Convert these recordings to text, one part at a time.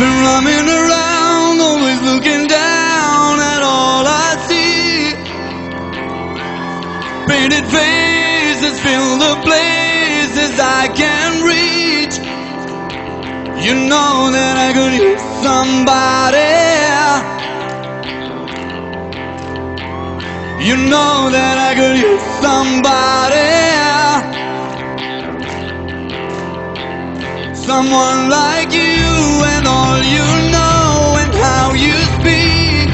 been running around, always looking down at all I see. Painted faces fill the places I can reach. You know that I could use somebody. You know that I could use somebody. Someone like you and all you know and how you speak.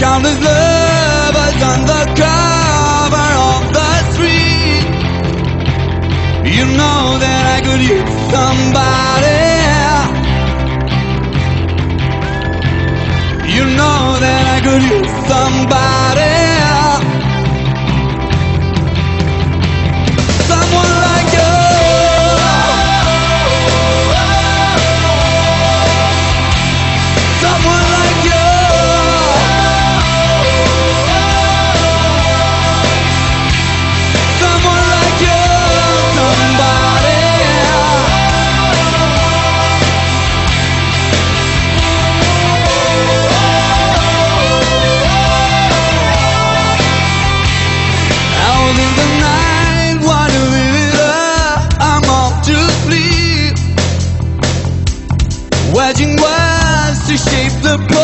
Countless lovers on the cover of the street. You know that I could use somebody. You know that I could use somebody. Shape the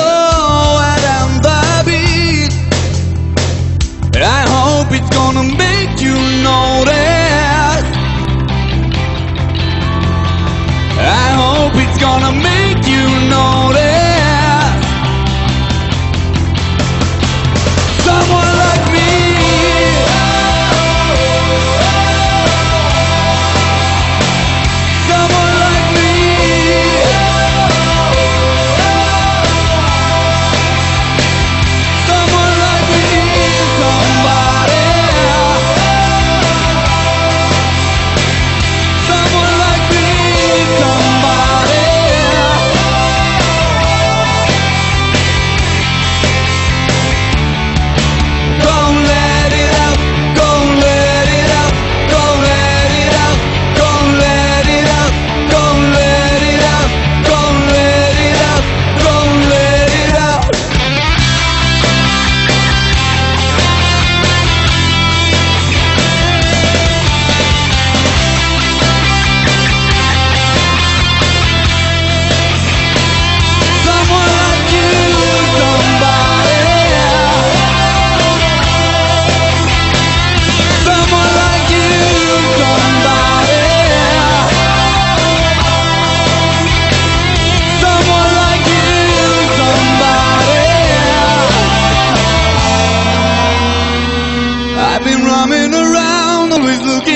I've been roaming around, always looking.